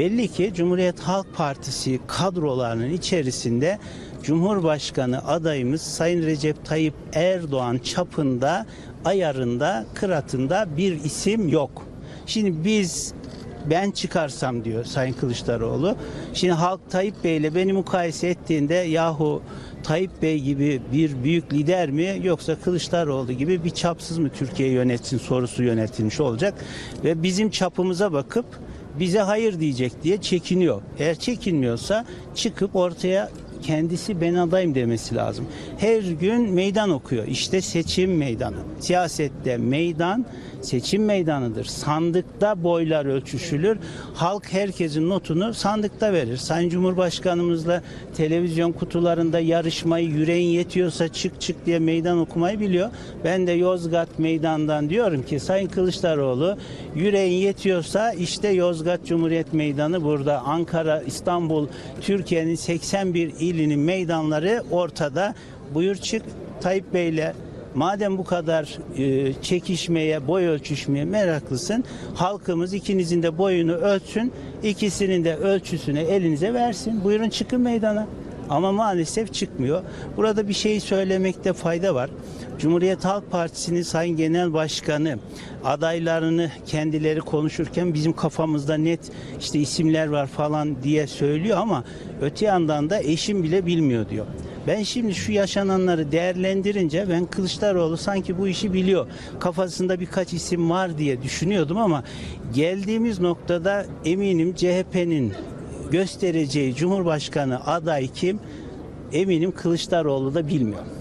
Belli ki Cumhuriyet Halk Partisi kadrolarının içerisinde Cumhurbaşkanı adayımız Sayın Recep Tayyip Erdoğan çapında, ayarında, kıratında bir isim yok. Şimdi biz ben çıkarsam diyor Sayın Kılıçdaroğlu. Şimdi halk Tayyip Bey ile beni mukayese ettiğinde yahu Tayyip Bey gibi bir büyük lider mi yoksa Kılıçdaroğlu gibi bir çapsız mı Türkiye yönetsin sorusu yönetilmiş olacak. Ve bizim çapımıza bakıp bize hayır diyecek diye çekiniyor. Eğer çekinmiyorsa çıkıp ortaya kendisi ben adayım demesi lazım. Her gün meydan okuyor. İşte seçim meydanı. Siyasette meydan seçim meydanıdır. Sandıkta boylar ölçüşülür. Halk herkesin notunu sandıkta verir. Sayın Cumhurbaşkanımızla televizyon kutularında yarışmayı yüreğin yetiyorsa çık çık diye meydan okumayı biliyor. Ben de Yozgat meydandan diyorum ki Sayın Kılıçdaroğlu yüreğin yetiyorsa işte Yozgat Cumhuriyet Meydanı burada. Ankara, İstanbul, Türkiye'nin 81 ilinin meydanları ortada. Buyur çık Tayyip Bey'le Madem bu kadar e, çekişmeye, boy ölçüşmeye meraklısın, halkımız ikinizin de boyunu ölçsün, ikisinin de ölçüsünü elinize versin. Buyurun çıkın meydana. Ama maalesef çıkmıyor. Burada bir şey söylemekte fayda var. Cumhuriyet Halk Partisi'nin Sayın Genel Başkanı adaylarını kendileri konuşurken bizim kafamızda net işte isimler var falan diye söylüyor ama öte yandan da eşim bile bilmiyor diyor. Ben şimdi şu yaşananları değerlendirince ben Kılıçdaroğlu sanki bu işi biliyor. Kafasında birkaç isim var diye düşünüyordum ama geldiğimiz noktada eminim CHP'nin göstereceği Cumhurbaşkanı aday kim? Eminim Kılıçdaroğlu da bilmiyor.